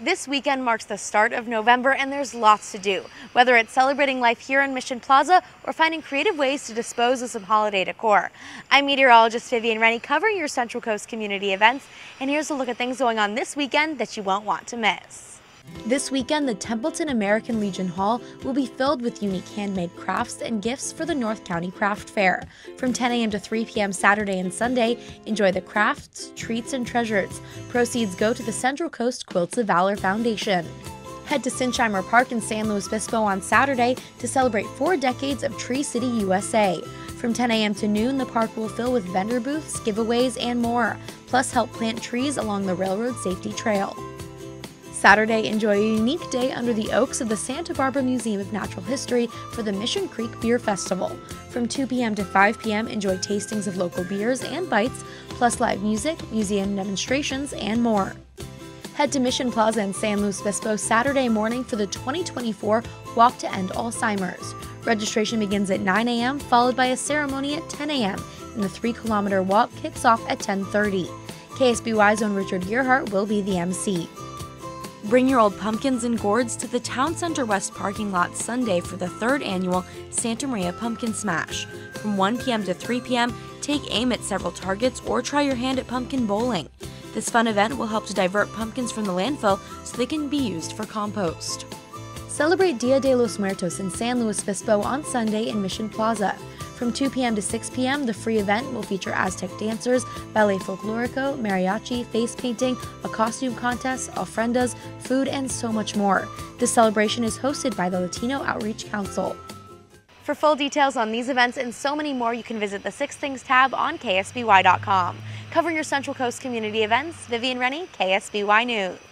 This weekend marks the start of November and there's lots to do, whether it's celebrating life here in Mission Plaza or finding creative ways to dispose of some holiday decor. I'm meteorologist Vivian Rennie covering your Central Coast community events, and here's a look at things going on this weekend that you won't want to miss. This weekend, the Templeton American Legion Hall will be filled with unique handmade crafts and gifts for the North County Craft Fair. From 10 a.m. to 3 p.m. Saturday and Sunday, enjoy the crafts, treats, and treasures. Proceeds go to the Central Coast Quilts of Valor Foundation. Head to Sinsheimer Park in San Luis Obispo on Saturday to celebrate four decades of Tree City, USA. From 10 a.m. to noon, the park will fill with vendor booths, giveaways, and more, plus help plant trees along the Railroad Safety Trail. Saturday, enjoy a unique day under the oaks of the Santa Barbara Museum of Natural History for the Mission Creek Beer Festival. From 2 p.m. to 5 p.m., enjoy tastings of local beers and bites, plus live music, museum demonstrations, and more. Head to Mission Plaza in San Luis Obispo Saturday morning for the 2024 Walk to End Alzheimer's. Registration begins at 9 a.m., followed by a ceremony at 10 a.m., and the 3 kilometer walk kicks off at 10:30. KSBY's own Richard Gearhart will be the MC. Bring your old pumpkins and gourds to the Town Center West parking lot Sunday for the third annual Santa Maria Pumpkin Smash. From 1 p.m. to 3 p.m., take aim at several targets or try your hand at pumpkin bowling. This fun event will help to divert pumpkins from the landfill so they can be used for compost. Celebrate Dia de los Muertos in San Luis Obispo on Sunday in Mission Plaza. From 2 p.m. to 6 p.m., the free event will feature Aztec dancers, ballet folklorico, mariachi, face painting, a costume contest, ofrendas, food, and so much more. This celebration is hosted by the Latino Outreach Council. For full details on these events and so many more, you can visit the Six Things tab on KSBY.com. Covering your Central Coast community events, Vivian Rennie, KSBY News.